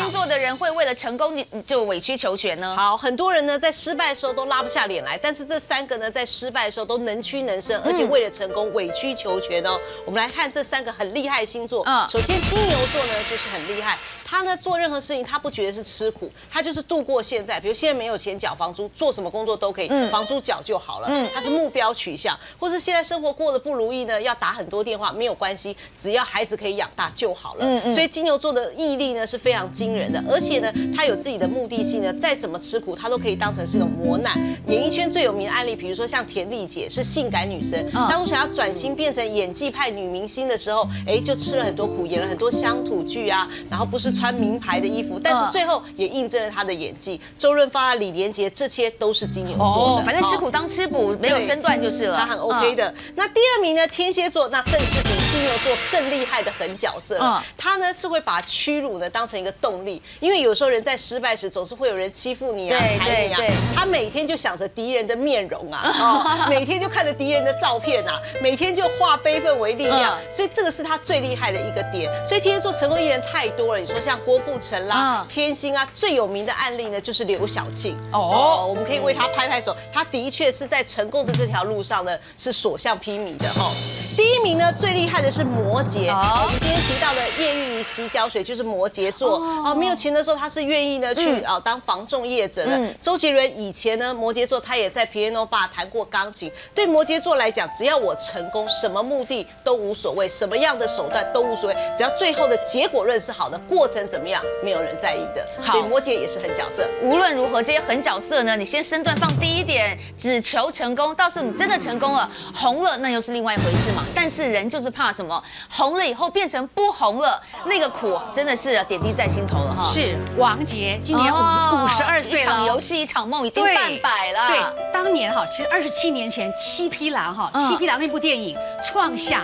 星座的人会为了成功你就委曲求全呢？好，很多人呢在失败的时候都拉不下脸来，但是这三个呢在失败的时候都能屈能伸，而且为了成功委曲求全哦。我们来看这三个很厉害的星座。嗯，首先金牛座呢就是很厉害，他呢做任何事情他不觉得是吃苦，他就是度过现在。比如现在没有钱缴房租，做什么工作都可以，房租缴就好了。嗯，他是目标取向，或是现在生活过得不如意呢，要打很多电话没有关系，只要孩子可以养大就好了。嗯嗯，所以金牛座的毅力呢是非常惊人的，而且呢他有自己的目的性呢，再怎么吃苦他都可以当成是一种磨难。演艺圈最有名的案例，比如说像田丽姐是性感女神，当初想要转型变成演技派女明星的时候，哎，就吃了很多苦，演了很多乡土剧啊，然后不是穿名牌的衣服，但是最后也印证了她的演技。周润发、李连杰，这些都是金牛座的，反正吃苦当吃补，没有身段就是了，他很 OK 的。那第二名呢，天蝎座，那更是比金牛座更厉害的狠角色了。他呢是会把屈辱呢当成一个动力，因为有时候人在失败时，总是会有人欺负你啊、踩你啊，他每天就想着敌人的面容啊，每天就看着敌人的照片啊，每天就化悲愤为力量，所以这个是他最厉害的一个点。所以天蝎座成功艺人太多了，你说像郭富城啦、天心啊，最有名的案例呢就是刘晓庆。哦，我们可以为他拍拍手，他的确是在成功的这条路上呢是所向披靡的哈。第一名呢最厉害的是摩羯，我们今天提到的叶玉仪洗脚水就是摩羯座啊，没有钱的时候他是愿意呢去啊当房仲业者的。周杰伦以前呢摩羯座他也在 Piano Bar 弹过钢琴，对摩羯座来讲，只要我成功，什么目的都无所谓，什么样的手段都无所谓，只要最后的结果论是好的，过程怎么样，没有人在意的。所以摩羯也是狠角色。无论如何，这些狠角色呢，你先身段放低一点，只求成功。到时候你真的成功了，红了，那又是另外一回事嘛。但是人就是怕什么？红了以后变成不红了，那个苦真的是点滴在心头了哈。是王杰今年五五十二岁了，一场游戏一场梦已经半百了。对，当年哈，其实二十七年前《七匹狼》哈，《七匹狼》那部电影创下。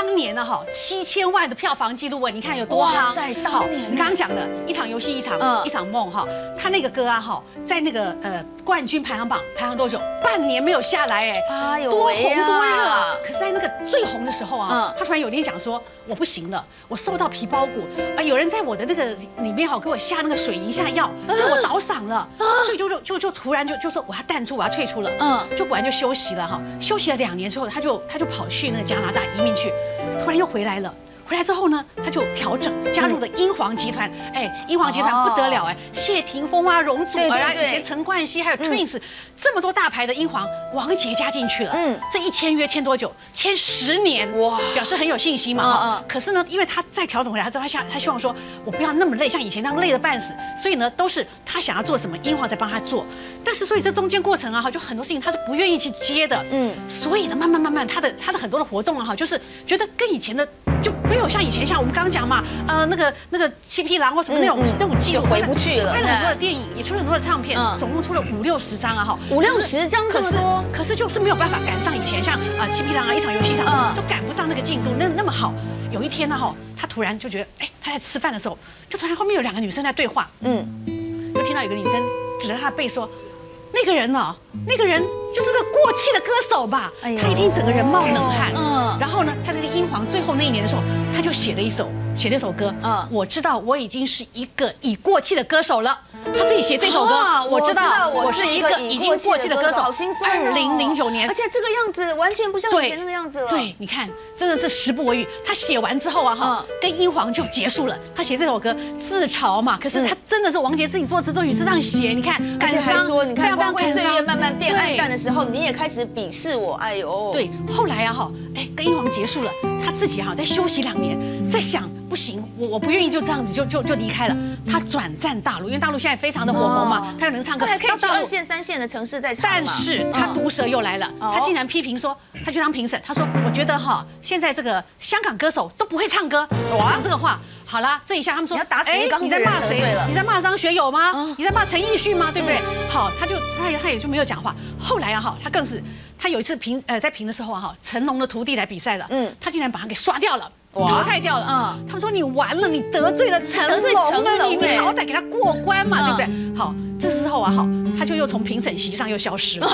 当年呢，哈，七千万的票房记录啊，你看有多好。好，你刚刚讲的一场游戏一场一场梦哈，他那个歌啊哈，在那个呃冠军排行榜排行多久？半年没有下来哎，多红多热。可是，在那个最红的时候啊，他突然有天讲说，我不行了，我瘦到皮包骨啊，有人在我的那个里面哈给我下那个水银下药，就我倒嗓了，所以就就就就突然就就说我要淡出，我要退出了，嗯，就果然就休息了哈，休息了两年之后，他就他就跑去那个加拿大移民去。突然又回来了。回来之后呢，他就调整，加入了英皇集团。哎，英皇集团不得了哎，谢霆锋啊，容祖儿啊，以前陈冠希还有 Twins，这么多大牌的英皇，王杰加进去了。嗯，这一签约签多久？签十年哇，表示很有信心嘛。嗯嗯。可是呢，因为他再调整回来之后，他想他希望说，我不要那么累，像以前那样累得半死。所以呢，都是他想要做什么，英皇在帮他做。但是所以这中间过程啊，哈，就很多事情他是不愿意去接的。嗯。所以呢，慢慢慢慢，他的他的很多的活动啊，哈，就是觉得跟以前的。就没有像以前像我们刚刚讲嘛，呃，那个那个七匹狼或什么那种那种就回不去了。拍了很多的电影，也出了很多的唱片，总共出了五六十张啊哈，五六十张这么多，可是就是没有办法赶上以前像啊七匹狼啊一场游戏场都赶不上那个进度，那那么好。有一天呢哈，他突然就觉得，哎，他在吃饭的时候，就突然后面有两个女生在对话，嗯，就听到有个女生指着他的背说，那个人呢，那个人。就是个过气的歌手吧，他一听整个人冒冷汗。嗯，然后呢，他这个英皇最后那一年的时候，他就写了一首写了一首歌。嗯，我知道我已经是一个已过气的歌手了。他自己写这首歌，我知道我是一个已经过气的歌手。好心酸。二零零九年，而且这个样子完全不像以前那个样子了。对，你看，真的是时不我与。他写完之后啊，哈，跟英皇就结束了。他写这首歌自嘲嘛，可是他真的是王杰自己作词作曲，是这样写。你看，感伤说，你看光辉岁月慢慢变暗淡的时候，你也开始鄙视我。哎呦，对，后来啊，哈，哎，跟英皇结束了，他自己哈在休息两年，在想。不行，我我不愿意就这样子就就就离开了。他转战大陆，因为大陆现在非常的火红嘛，他又能唱歌，还可以去二线、三线的城市在唱。但是他毒舌又来了，他竟然批评说，他去当评审，他说我觉得哈，现在这个香港歌手都不会唱歌，讲这个话。好了，这一下他们说，哎，你在骂谁？你在骂张学友吗？你在骂陈奕迅吗？对不对？好，他就他也他也就没有讲话。后来啊哈，他更是他有一次评呃在评的时候啊哈，成龙的徒弟来比赛了，嗯，他竟然把他给刷掉了。淘汰掉了，嗯，他们说你完了，你得罪了成龙了，你你好歹给他过关嘛，对不对？好，这时候啊，好，他就又从评审席上又消失了。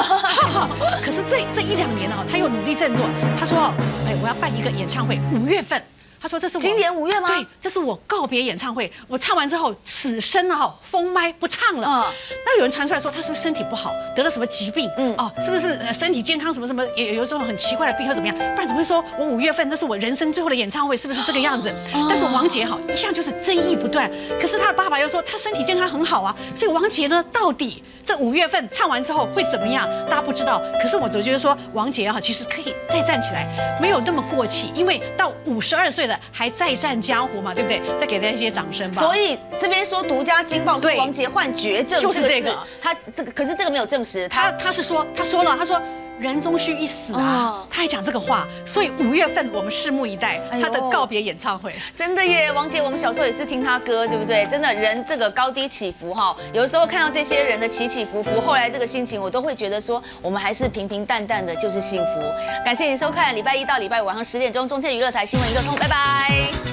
可是这这一两年呢，他又努力振作。他说，哎，我要办一个演唱会，五月份。他说这是今年五月吗？对，这是我告别演唱会。我唱完之后，此生哈封麦不唱了。嗯，那有人传出来说他是不是身体不好，得了什么疾病？嗯，哦，是不是身体健康什么什么也有这种很奇怪的病或怎么样？不然怎么会说我五月份这是我人生最后的演唱会？是不是这个样子？但是王杰哈一向就是争议不断，可是他的爸爸又说他身体健康很好啊，所以王杰呢到底这五月份唱完之后会怎么样？大家不知道。可是我总觉得说王杰哈其实可以再站起来，没有那么过气，因为到五十二岁了还再战江湖嘛，对不对？再给大家一些掌声吧。所以这边说独家惊爆，说王杰患绝症，就是这个。他这个可是这个没有证实，他他是说他说了，他说人终须一死啊，他还讲这个话。所以五月份我们拭目以待他的告别演唱会。真的耶，王杰，我们小时候也是听他歌，对不对？真的人这个高低起伏哈，有的时候看到这些人的起起伏伏，后来这个心情我都会觉得说，我们还是平平淡淡的就是幸福。感谢您收看礼拜一到礼拜五晚上十点钟中天娱乐台新闻一个通，拜拜。